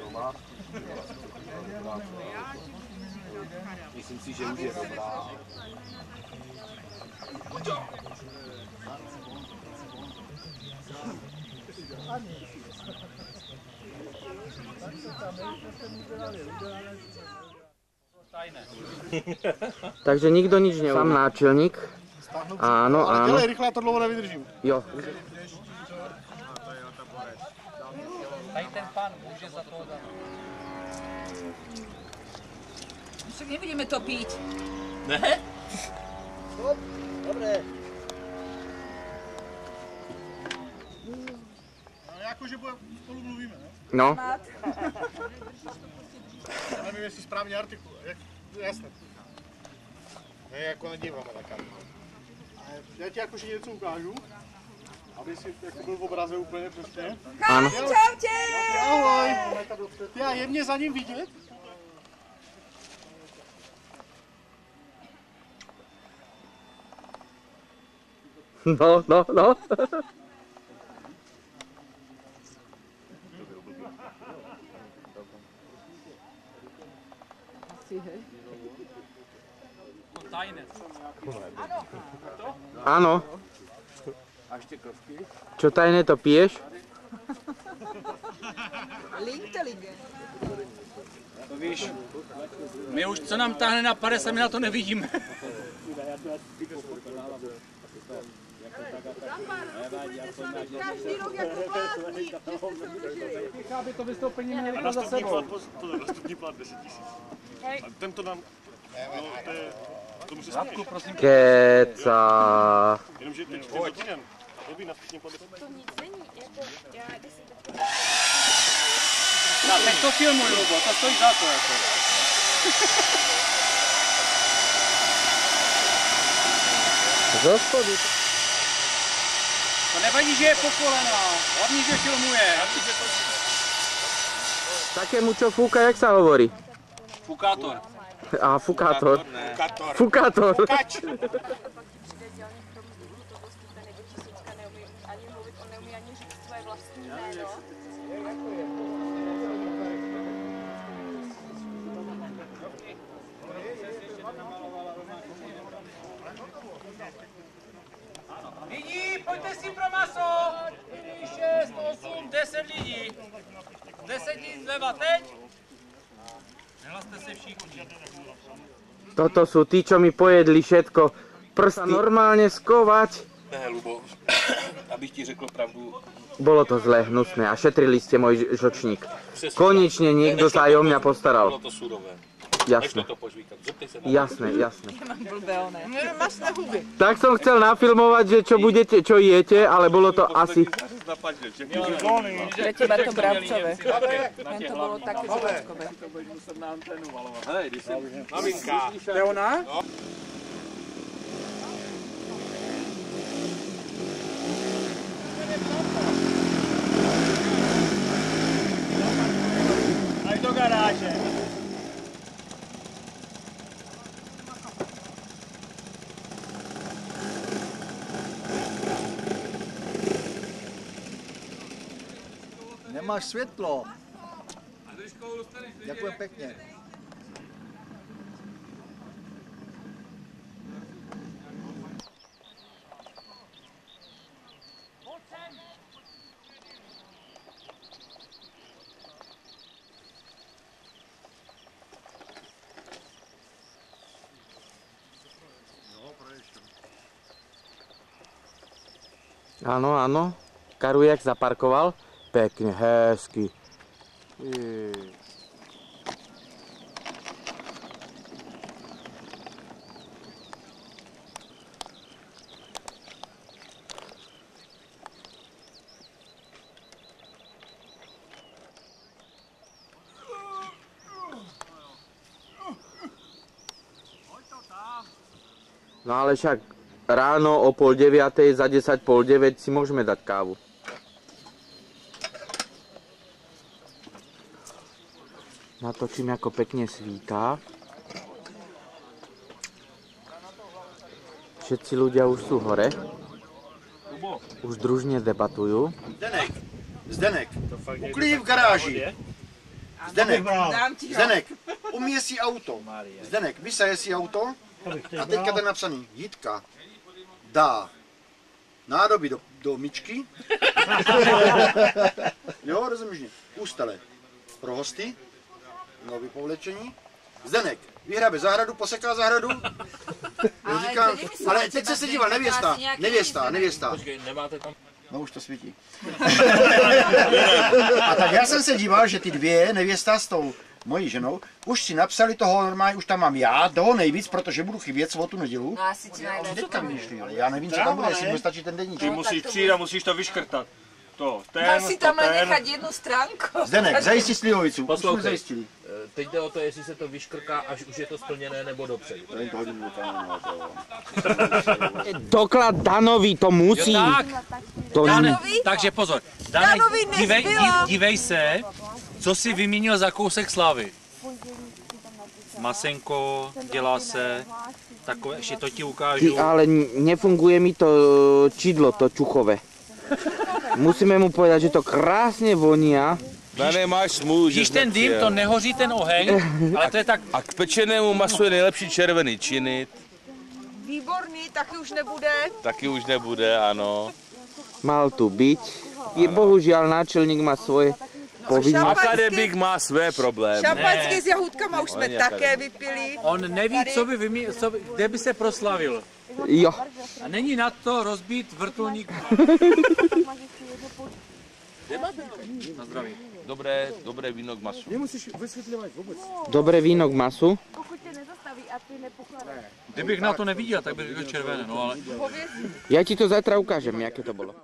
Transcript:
doma. Myslím si, že už je dobrá. Takže nikdo nič neumí. Sám náčelník. Áno, Ale áno. dělej rychle, já to dlouho nevydržím. Jo. Tady ten pán může za toho dát. Však nebudeme to piť. Ne? No, jakože bude, spolu mluvíme, ne? No, Já nevím, jestli správně artikul. Jak, jasně. Ne, jako nedíváme na kameru. Já ti jakože něco ukážu, aby si jako byl v obraze úplně přesně. áno. Čaute! Ahoj! Ty a je mě za ním vidět? No, no, no. To tajné. A ještě krovky? Čo tajné to piješ? L'intelligent. To víš, my už co nám táhne na 50, my na to nevidíme. Každý rok jako že jste se. Aby to vystoupení měli A nastupní plat, pozor, nastupní plat 10 tisíc. A tento nám, no to je, tomu se směješ. prosím. Keca. Jenomže teď. Dobrý plat 10 To nic není, jako já když si teď Já teď to filmuj, Lubo, to stojí za to. Jako. Z hospody. To nevadí, že je pokolená, hlavně, že filmuje. Takému, čo fúka, jak sa hovorí? Fukátor. A fukátor. Kator. Fukátor. speciálně pro mě to prostě ta nebo tisícka neumí ani mluvit, on neumí ani říct svoje vlastní jméno. Lidi, pojďte si pro maso! 6, 8, 10 lidí. 10 lidí zleva teď. Nehlaste se všichni. Toto sú tí, čo mi pojedli všetko. Prsty. Normálne skovať. Ne, Lubo, abych ti řekl pravdu, Bolo to zlé, hnusné a šetrili ste môj žočník. Konečne niekto sa aj o mňa bylo postaral. to surové. Jasné, Nechme to požvíkat. Zeptej se na jasné, jasné. One. Masné huby. Tak som chcel nafilmovať, že čo budete, čo jete, ale bolo to asi... Pre teba to bravčové. Len to bolo také zločkové. Hele, když jsem... Maminka. Je ona? A do garáže. Nemáš světlo. Děkuji pěkně. Áno, áno. Karujak zaparkoval. Pekne, hezky. No ale však ráno o pol deviatej, za 10, pol 9 si môžeme dať kávu. Natočím, ako pekne svítá. Všetci ľudia už sú hore. Už družne debatujú. Zdenek, Zdenek, uklidni v garáži. Zdenek, Dám ti ho. Zdenek, umí jezdí auto. Zdenek, Visa jezdí auto a teďka tady napsaný Jitka dá nádoby do, do myčky. jo, rozumíš mě? Ústele pro hosty, nový povlečení. Zdenek, vyhrabe zahradu, poseká zahradu. Ale, říkám, ale teď se díval, nevěsta, nevěsta, nevěsta. Počkej, nemáte tam... No už to svítí. A tak já jsem se díval, že ty dvě, nevěsta s tou mojí ženou, už si napsali toho normálně, už tam mám já, toho nejvíc, protože budu chybět celou tu nedělu. No asi ti najde. Teďka ale já nevím, co tam bude, jestli mi stačí ten deník. Ty musíš přijít a musíš to vyškrtat. To, ten, Máš si tam nechat jednu stránku. Zdenek, zajistí slivovicu, už jsme Poslouchej. zajistili. Eh, Teď jde o to, jestli se to vyškrká, až už je to splněné, nebo dopředu. Doklad Danovi to musí. Tak, To Dane, takže pozor. Dane, Danovi dívej, dívej se, co si vyměnil za kousek slavy. Masenko, dělá se, takové, ještě to ti ukážu. Ty, ale nefunguje mi to čidlo, to čuchové. Musíme mu povedať, že to krásne vonia. Dane, máš smůlu, že Když ten dým, to nehoří ten oheň, ale to je tak, A k pečenému masu je nejlepší červený činit, Výborný, taky už nebude. taky už nebude, ano. Mal tu byť. Je bohužiaľ náčelník má svoje povinnosti. Akademik má své problémy. Šampaňské s jahůdkama už jsme Oni také vypili. on neví, co by vymě, co by, kde by se proslavil. Jo, A není na to rozbít vrtulník. Na zdraví. Dobré, dobré víno k masu. dobré víno k masu. Pokud tě nezastaví a ty nepokládáš. Kdybych na to neviděl, tak bych řekl červené, no ale Ja ti to zajtra ukážem, jaké to bolo.